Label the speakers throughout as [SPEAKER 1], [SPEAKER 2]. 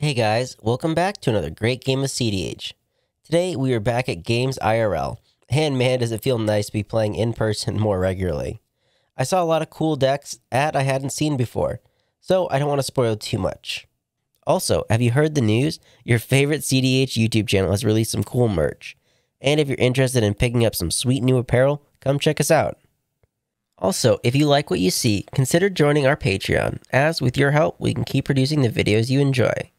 [SPEAKER 1] Hey guys, welcome back to another great game of CDH. Today we are back at Games IRL, and man does it feel nice to be playing in person more regularly. I saw a lot of cool decks that I hadn't seen before, so I don't want to spoil too much. Also, have you heard the news? Your favorite CDH YouTube channel has released some cool merch. And if you're interested in picking up some sweet new apparel, come check us out. Also, if you like what you see, consider joining our Patreon, as with your help, we can keep producing the videos you enjoy.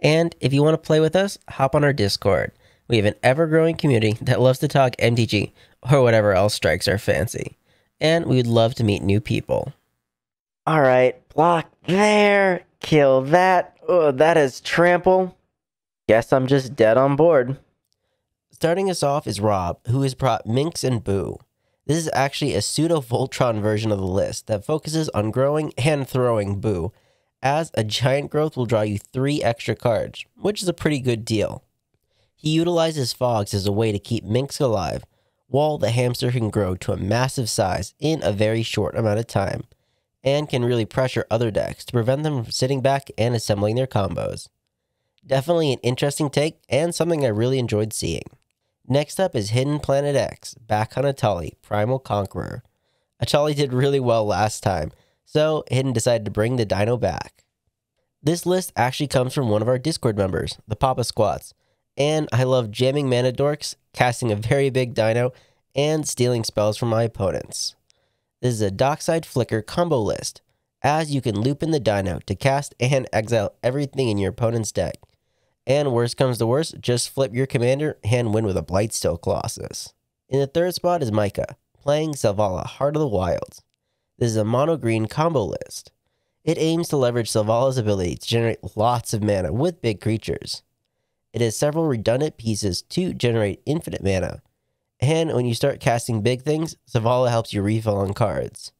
[SPEAKER 1] And if you want to play with us, hop on our Discord. We have an ever growing community that loves to talk MTG or whatever else strikes our fancy. And we would love to meet new people. All right, block there, kill that. Oh, that is trample. Guess I'm just dead on board. Starting us off is Rob, who has brought Minsc and Boo. This is actually a pseudo Voltron version of the list that focuses on growing and throwing Boo, as a giant growth will draw you three extra cards, which is a pretty good deal. He utilizes fogs as a way to keep Minsc alive, while the hamster can grow to a massive size in a very short amount of time, and can really pressure other decks to prevent them from sitting back and assembling their combos. Definitely an interesting take and something I really enjoyed seeing. Next up is Hidden Planet X, back on Etali, Primal Conqueror. Etali did really well last time, so Hidden decided to bring the dino back. This list actually comes from one of our Discord members, the Papa Squats, and I love jamming mana dorks, casting a very big dino, and stealing spells from my opponents. This is a Dockside Flicker combo list, as you can loop in the dino to cast and exile everything in your opponent's deck. And worst comes to worst, just flip your commander and win with a Blightsteel Colossus. In the third spot is Micah, playing Selvala Heart of the Wilds. This is a mono green combo list. It aims to leverage Selvala's ability to generate lots of mana with big creatures. It has several redundant pieces to generate infinite mana. And when you start casting big things, Selvala helps you refill on cards.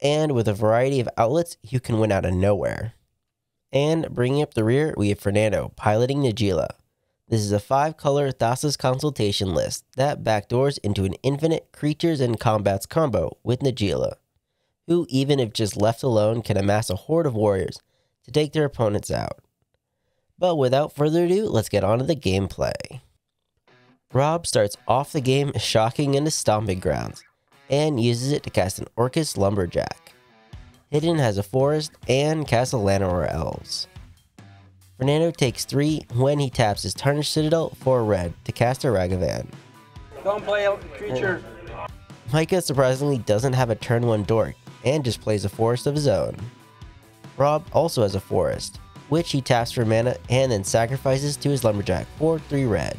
[SPEAKER 1] And with a variety of outlets, you can win out of nowhere. And bringing up the rear, we have Fernando piloting Najeela. This is a five color Thassa's consultation list that backdoors into an infinite creatures and combats combo with Najeela who, even if just left alone, can amass a horde of warriors to take their opponents out. But without further ado, let's get on to the gameplay. Rob starts off the game shocking into Stomping Grounds and uses it to cast an Orcish Lumberjack. Hidden has a forest and casts a Llanowar Elves. Fernando takes 3 when he taps his Tarnished Citadel for a red to cast a Ragavan.
[SPEAKER 2] Don't play a creature.
[SPEAKER 1] Micah surprisingly doesn't have a turn 1 dork and just plays a forest of his own. Rob also has a forest, which he taps for mana and then sacrifices to his lumberjack for 3 red.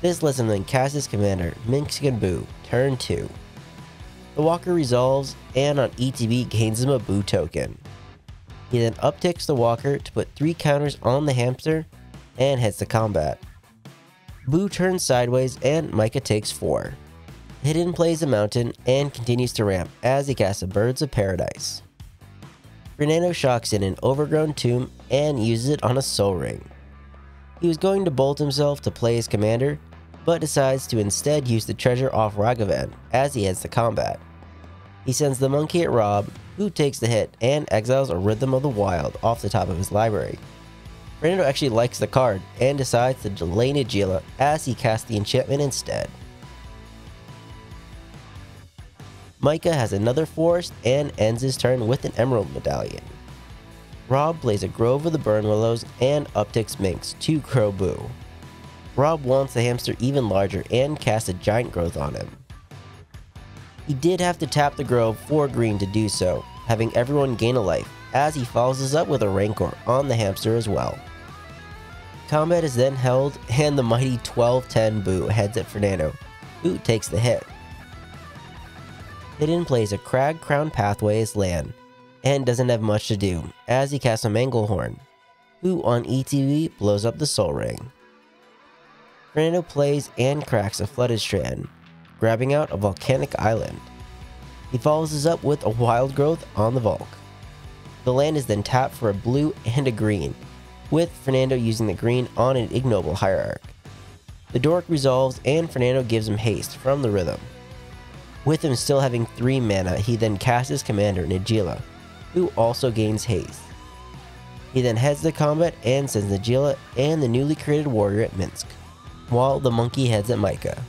[SPEAKER 1] This lets him then cast his commander, Minsc and Boo, turn 2. The walker resolves and on ETB gains him a Boo token. He then upticks the walker to put 3 counters on the hamster and heads to combat. Boo turns sideways and Micah takes 4. Hidden plays a mountain and continues to ramp as he casts a Birds of Paradise. Fernando shocks in an overgrown tomb and uses it on a Sol Ring. He was going to bolt himself to play his commander, but decides to instead use the treasure off Ragavan as he heads to combat. He sends the monkey at Rob, who takes the hit and exiles a Rhythm of the Wild off the top of his library. Fernando actually likes the card and decides to delay Najeela as he casts the enchantment instead. Micah has another forest and ends his turn with an Emerald Medallion. Rob plays a Grove of the Burnwillows and upticks Minsc to Crow Boo. Rob wants the hamster even larger and casts a Giant Growth on him. He did have to tap the Grove for green to do so, having everyone gain a life, as he follows this up with a Rancor on the hamster as well. Combat is then held, and the mighty 12-10 Boo heads at Fernando, who takes the hit. Hidden plays a Cragcrown Pathway as land, and doesn't have much to do, as he casts a Manglehorn, who on ETB blows up the Sol Ring. Fernando plays and cracks a Flooded Strand, grabbing out a volcanic island. He follows this up with a Wild Growth on the Volk. The land is then tapped for a blue and a green, with Fernando using the green on an Ignoble Hierarch. The Dork resolves and Fernando gives him haste from the rhythm. With him still having 3 mana, he then casts his commander, Najeela, who also gains haste. He then heads to combat and sends Najeela and the newly created warrior at Minsc, while the monkey heads at Micah.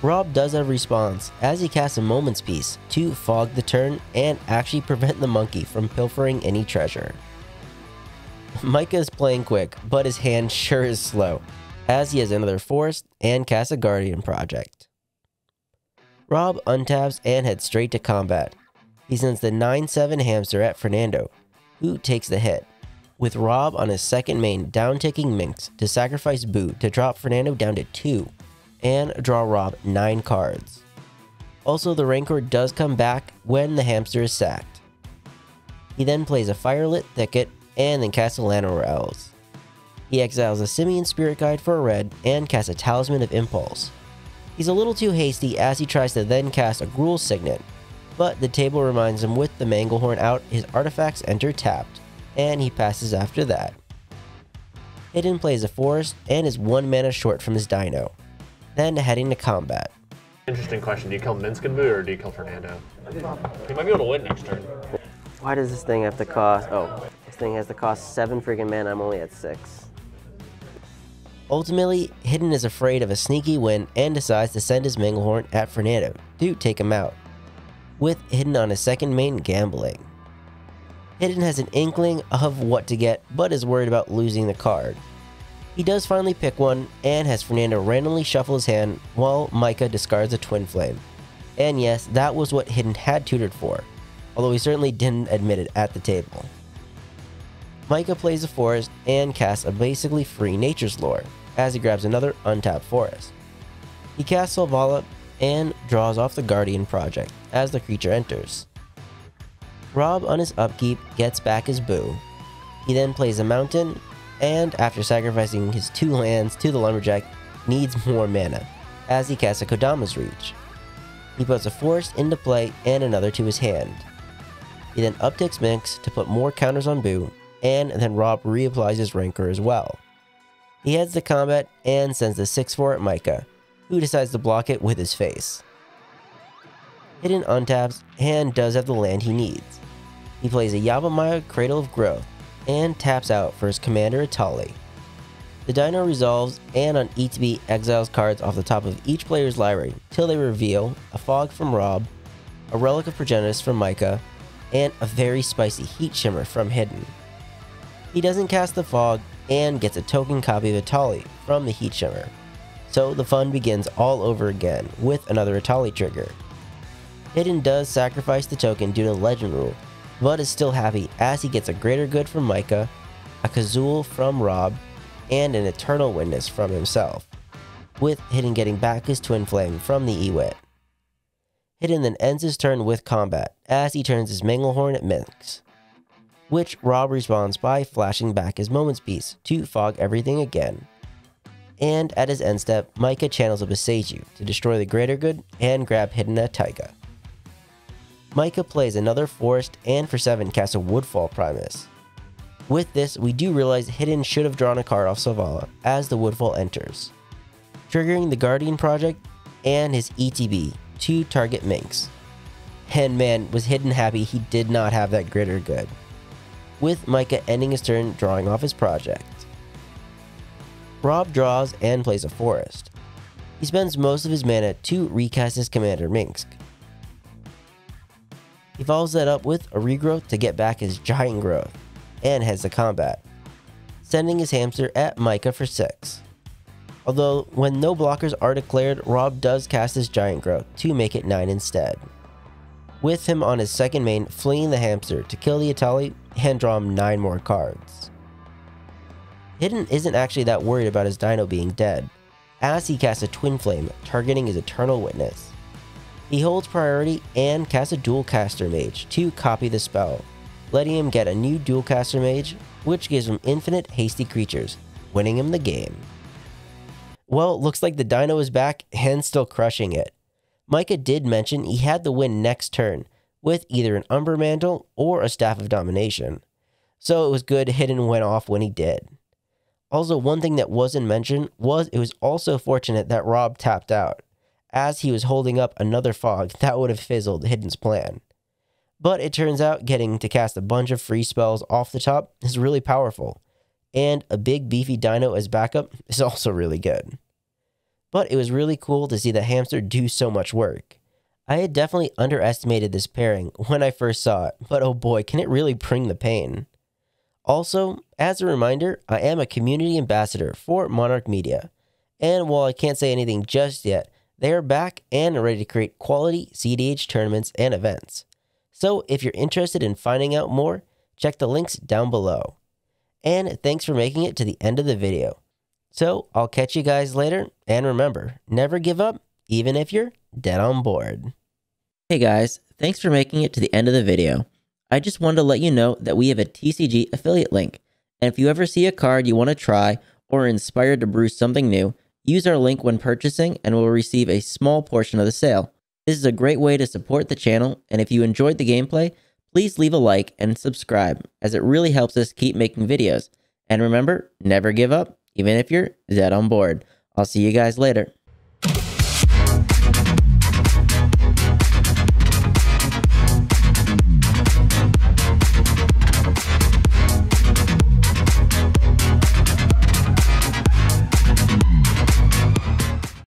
[SPEAKER 1] Rob does have a response as he casts a Moment's Peace to fog the turn and actually prevent the monkey from pilfering any treasure. Micah is playing quick, but his hand sure is slow, as he has another Forest and casts a Guardian project. Rob untaps and heads straight to combat. He sends the 9 7 hamster at Fernando, who takes the hit, with Rob on his second main down ticking Minsc to sacrifice Boo to drop Fernando down to 2 and draw Rob 9 cards. Also, the Rancor does come back when the hamster is sacked. He then plays a Firelit Thicket and then casts a. He exiles a Simian Spirit Guide for a red and casts a Talisman of Impulse. He's a little too hasty as he tries to then cast a Gruul Signet, but the table reminds him with the Manglehorn out, his artifacts enter tapped, and he passes after that. Hidden plays a Forest and is one mana short from his Dino, then heading to combat.
[SPEAKER 3] Interesting question. Do you kill Minsc and Boo or do you kill Fernando? He might be able to win next turn.
[SPEAKER 1] Why does this thing have to cost? Oh, this thing has to cost seven freaking mana. I'm only at six. Ultimately, Hidden is afraid of a sneaky win and decides to send his Manglehorn at Fernando to take him out, with Hidden on his second main gambling. Hidden has an inkling of what to get, but is worried about losing the card. He does finally pick one and has Fernando randomly shuffle his hand while Micah discards a Twinflame. And yes, that was what Hidden had tutored for, although he certainly didn't admit it at the table. Micah plays a forest and casts a basically free Nature's Lore as he grabs another untapped forest. He casts Selvala and draws off the Guardian project as the creature enters. Rob on his upkeep gets back his boo. He then plays a mountain and after sacrificing his two lands to the lumberjack needs more mana as he casts a Kodama's Reach. He puts a forest into play and another to his hand. He then upticks Minsc to put more counters on Boo, and then Rob reapplies his Rancor as well. He heads to combat and sends the 6-4 at Micah, who decides to block it with his face. Hidden untaps and does have the land he needs. He plays a Yavimaya Cradle of Growth and taps out for his commander Etali. The Dino resolves and on ETB exiles cards off the top of each player's library till they reveal a Fog from Rob, a Relic of Progenitus from Micah, and a very spicy Heat Shimmer from Hidden. He doesn't cast the Fog and gets a token copy of Etali from the Heat Shimmer. So the fun begins all over again with another Etali trigger. Hidden does sacrifice the token due to legend rule, but is still happy as he gets a greater good from Micah, a Kazul from Rob, and an Eternal Witness from himself, with Hidden getting back his Twinflame from the Ewit. Hidden then ends his turn with combat as he turns his Manglehorn at Minsc, which Rob responds by flashing back his Moment's Peace to fog everything again. And at his end step, Micah channels a Boseiju to destroy the Greater Good and grab Hidden at Taiga. Micah plays another Forest and for 7 casts a Woodfall Primus. With this, we do realize Hidden should have drawn a card off Selvala as the Woodfall enters, triggering the Guardian Project and his ETB to target Minsc. And man, was Hidden happy he did not have that Greater Good with Micah ending his turn drawing off his project. Rob draws and plays a forest. He spends most of his mana to recast his commander Minsc. He follows that up with a regrowth to get back his giant growth and heads to combat, sending his hamster at Micah for 6. Although, when no blockers are declared, Rob does cast his giant growth to make it 9 instead. With him on his second main, fleeing the hamster to kill the Etali and draw him 9 more cards. Hidden isn't actually that worried about his dino being dead, as he casts a Twinflame targeting his Eternal Witness. He holds priority and casts a Dualcaster Mage to copy the spell, letting him get a new Dualcaster Mage, which gives him infinite hasty creatures, winning him the game. Well, looks like the dino is back and still crushing it. Micah did mention he had the win next turn, with either an Umbral Mantle or a Staff of Domination. So it was good Hidden went off when he did. Also, one thing that wasn't mentioned was it was also fortunate that Rob tapped out, as he was holding up another fog that would have fizzled Hidden's plan. But it turns out getting to cast a bunch of free spells off the top is really powerful, and a big beefy dino as backup is also really good. But it was really cool to see the hamster do so much work. I had definitely underestimated this pairing when I first saw it, but oh boy, can it really bring the pain. Also, as a reminder, I am a community ambassador for Monarch Media, and while I can't say anything just yet, they are back and are ready to create quality CDH tournaments and events. So if you're interested in finding out more, check the links down below. And thanks for making it to the end of the video. So I'll catch you guys later, and remember, never give up, even if you're dead on board. Hey guys, thanks for making it to the end of the video. I just wanted to let you know that we have a TCG affiliate link, and if you ever see a card you want to try or are inspired to brew something new, use our link when purchasing and we'll receive a small portion of the sale. This is a great way to support the channel, and if you enjoyed the gameplay, please leave a like and subscribe, as it really helps us keep making videos. And remember, never give up, even if you're dead on board. I'll see you guys later.